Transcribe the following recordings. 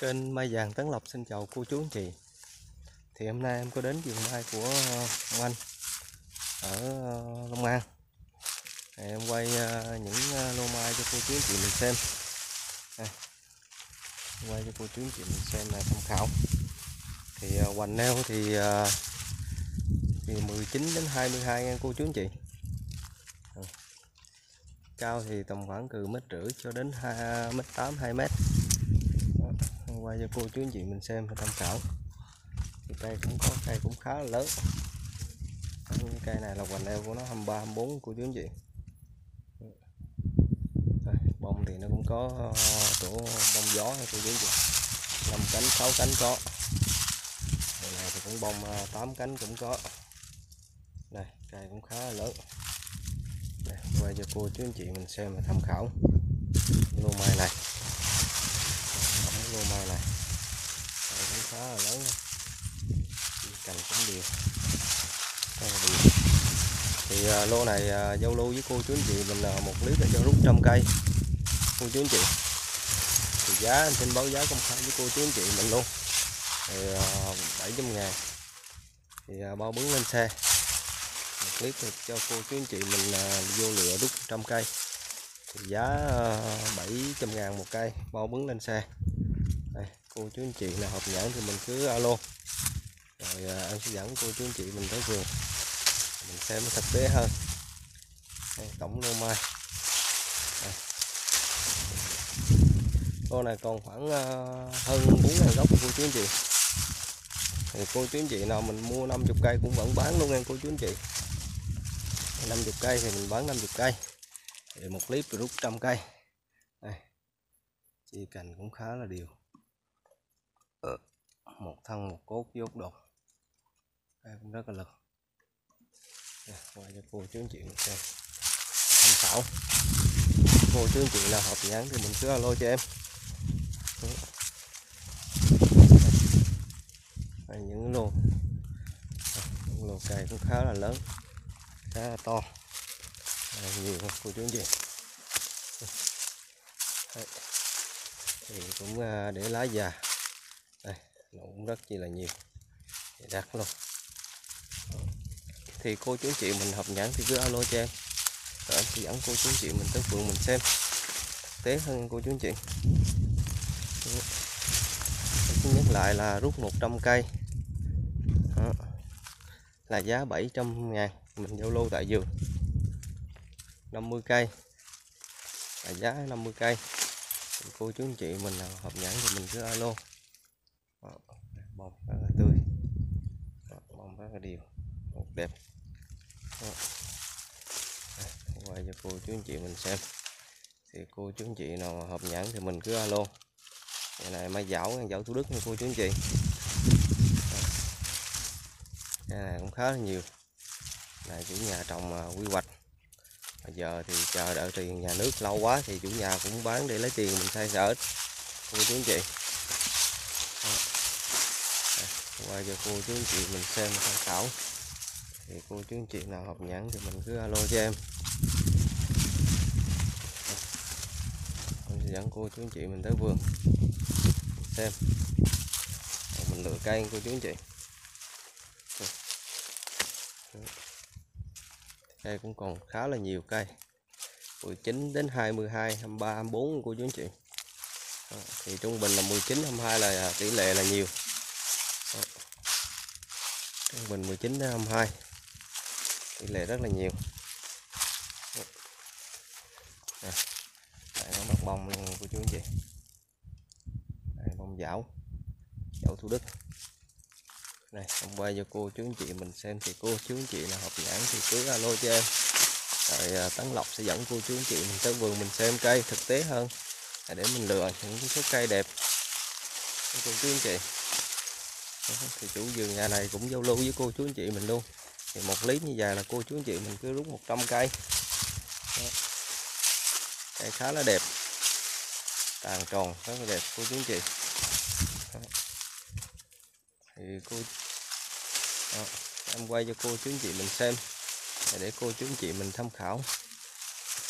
Kênh Mai Vàng Tấn Lộc xin chào cô chú anh chị. Thì hôm nay em có đến vườn mai của ờ, ông anh ở ờ, Long An. Thì Em quay ờ, những lô mai cho cô chú anh chị mình xem. Đây. Quay cho cô chú anh chị mình xem là tham khảo. Thì hoành neo thì thì 19 đến 22 ngang cô chú anh chị. Cao thì tầm khoảng từ mét rưỡi cho đến 2 mét 8 2 mét. Em cho cô chú anh chị mình xem và tham khảo. Thì cây cũng có cây cũng khá là lớn. Cây này là hoành eo của nó 23 24 cô chú anh chị. Đây, bông thì nó cũng có ờ, chỗ bông gió nha cô chú anh chị. Năm cánh 6 cánh có. Đây này thì cũng bông ờ, 8 cánh cũng có. Đây cây cũng khá là lớn. Đây, quay cho cô chú anh chị mình xem và tham khảo. Lô mai này tổng lô mai này Đây cũng khá là lớn cành cũng đều. Đây là thì à, lô này à, giao lưu với cô chú anh chị mình là một lít để cho rút trăm cây. Cô chú anh chị. Thì giá anh xin báo giá công khai với cô chú anh chị mình luôn. Thì à, 700 ngàn. Thì à, bao bứng lên xe. Một clip thì cho cô chú anh chị mình à, vô lựa đúc trăm cây. Thì giá à, 700 ngàn một cây bao bứng lên xe cô chú anh chị nào hợp nhãn thì mình cứ alo. Rồi à, anh sẽ dẫn cô chú anh chị mình tới vườn. Mình xem thực tế hơn. Đây, tổng lô mai. Đây. lô này còn khoảng à, hơn 4 ngàn gốc cô chú anh chị. Thì cô chú anh chị nào mình mua 50 cây cũng vẫn bán luôn nha cô chú anh chị. 50 cây thì mình bán 50 cây. Thì một clip rút trăm cây. Đây. Chi cành cũng khá là đều. Ừ, một thân một cốt dốt đột đây cũng rất là lực. Đây, cho cô chú anh chị xem. Tham khảo cô chú anh chị nào hợp nhãn thì mình cứ alo cho em. Ừ. Đây, những lô. Những lô cây cũng khá là lớn khá là to. Đây, nhiều không cô chú anh chị. Ừ. Thì cũng à, để lá già nó cũng rất chi là nhiều. Thì đắt luôn thì cô chú chị mình hợp nhãn thì cứ alo cho em. Rồi em sẽ dẫn cô chú chị mình tới vườn mình xem. Thực tế hơn cô chú chị. Đấy. Nhắc lại là rút 100 cây. Đó. là giá 700 ngàn. Mình giao lô tại vườn. 50 cây. Là giá 50 cây. Cô chú anh chị mình nào hợp nhãn thì mình cứ alo. Đó, bông rất là tươi. Đó, bông rất là đều. Một đẹp. Ờ. Đó. Quay cho cô chú anh chị mình xem. Thì cô chú anh chị nào hợp nhãn thì mình cứ alo. Cái này mai dảo dảo thủ đức nha cô chú anh chị. Cái này cũng khá là nhiều. Này chủ nhà trồng à, quy hoạch. Bây giờ thì chờ đợi tiền nhà nước lâu quá thì chủ nhà cũng bán để lấy tiền mình xây sở. Cô chú anh chị Đó. Đây, qua cho cô chú anh chị mình xem tham khảo. Thì cô chú anh chị nào học nhãn thì mình cứ alo cho em. Mình sẽ dẫn cô chú anh chị mình tới vườn. Xem. Rồi mình lựa cây cô chú anh chị. Cây cũng còn khá là nhiều cây. 19 đến 22 23 24 cô chú anh chị. Thì trung bình là 19 22 là tỷ lệ là nhiều trung bình 19 đến 22 tỷ lệ rất là nhiều. Đó. Đây, nó mặt bông luôn cô chú anh chị. Đây, bông dảo. Dảo thủ đức. Này hôm qua cho cô chú anh chị mình xem thì cô chú anh chị là hợp nhãn thì cứ alo cho em. Rồi à, tấn lộc sẽ dẫn cô chú anh chị mình tới vườn mình xem cây thực tế hơn. Để mình lựa những số cây đẹp. Cô chú anh chị thì chủ vườn nhà này cũng giao lưu với cô chú anh chị mình luôn. Thì một lý như vậy là cô chú anh chị mình cứ rút 100 cây. Đó. cây khá là đẹp. Tàn tròn rất là đẹp cô chú anh chị. Đó. Thì cô đó, em quay cho cô chú anh chị mình xem. Để cô chú anh chị mình tham khảo.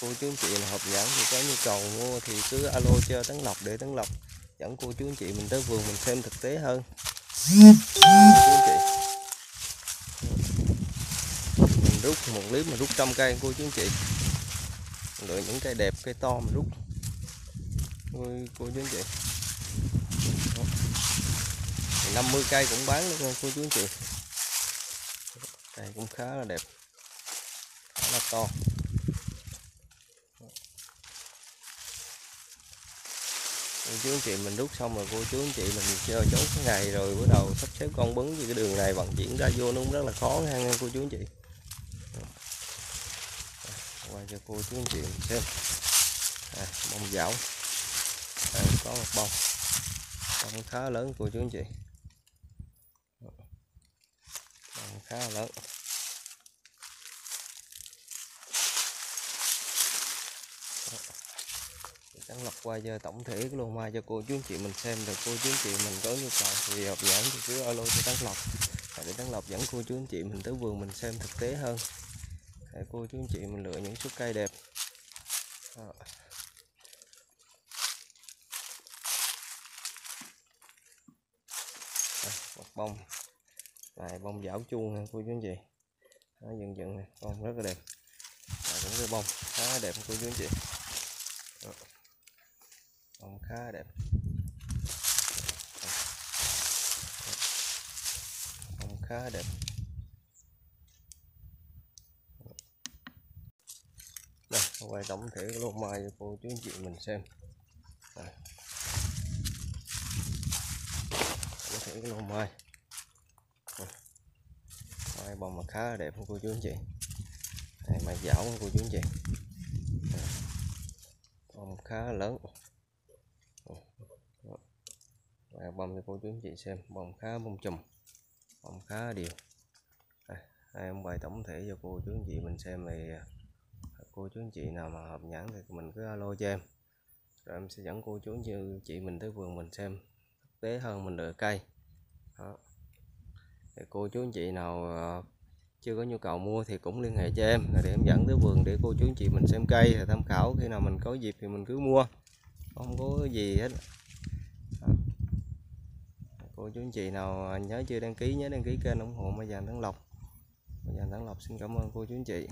Cô chú anh chị là hợp nhãn thì có nhu cầu mua thì cứ alo cho tấn lộc để tấn lộc dẫn cô chú anh chị mình tới vườn mình xem thực tế hơn cô chú anh chị mình rút một clip mà rút trăm cây cô chú anh chị. Lựa những cây đẹp, cây to mà rút. Cô cô chú anh chị. Đó. 50 cây cũng bán được cô chú anh chị. Cây cũng khá là đẹp, khá là to. Cô chú anh chị mình rút xong rồi cô chú anh chị mình chơi chốt cái ngày rồi bắt đầu sắp xếp con bứng vì cái đường này vận chuyển ra vô nó cũng rất là khó ha nha cô chú anh chị. Quay cho cô chú anh chị mình xem. À, bông dảo. À, có một bông. Bông khá lớn cô chú anh chị. Bông khá lớn. Đang lọc qua giờ tổng thể cái lô mai cho cô chú anh chị mình xem được cô chú anh chị mình có nhu cầu thì hợp dẫn thì cứ alo cho Trắng lọc để tấn lộc dẫn cô chú anh chị mình tới vườn mình xem thực tế hơn. Để cô chú anh chị mình lựa những số cây đẹp. À. Đây, một bông. Này bông dảo chuông nha cô chú anh chị. Nó dần dần này bông rất là đẹp. Này cũng cái bông khá đẹp cô chú anh chị. Đó khá đẹp. Bông khá đẹp. Đây, quay tổng thể lô mai cho cô, chú anh chị mình xem. Đây. tổng thể lô mai. Mai bông mà khá đẹp cô, chú anh chị. Này mai dảo cô, chú anh chị. Bông khá lớn à, bông cho cô chú anh chị xem bông khá bông chùm bông khá đều à, hai em bài tổng thể cho cô chú anh chị mình xem về à, cô chú anh chị nào mà hợp nhãn thì mình cứ alo cho em. Rồi em sẽ dẫn cô chú như chị mình tới vườn mình xem thực tế hơn mình lựa cây. Đó. Thì cô chú anh chị nào à, chưa có nhu cầu mua thì cũng liên hệ cho em. Để em dẫn tới vườn để cô chú anh chị mình xem cây tham khảo. Khi nào mình có dịp thì mình cứ mua. Không có gì hết cô chú anh chị nào à, nhớ chưa đăng ký, nhớ đăng ký kênh ủng hộ Mai Vàng Thắng Lộc. Mai Vàng Thắng Lộc xin cảm ơn cô chú anh chị.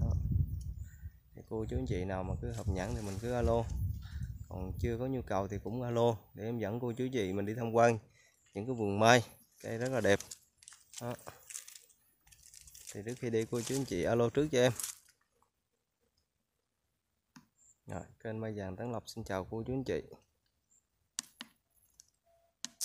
Đó. Thì cô chú anh chị nào mà cứ hợp nhãn thì mình cứ alo. Còn chưa có nhu cầu thì cũng alo, để em dẫn cô chú chị mình đi tham quan những cái vườn mai. Cây rất là đẹp. Đó. thì trước khi đi, cô chú anh chị alo trước cho em. Rồi, kênh mai vàng tấn lộc xin chào cô chú anh chị.